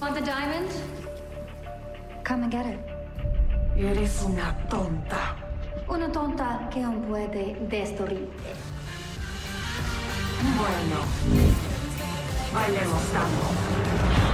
Want the diamond? Come and get it. Eres una tonta. Una tonta que aún puede destruirte. Bueno. Bailemos tango.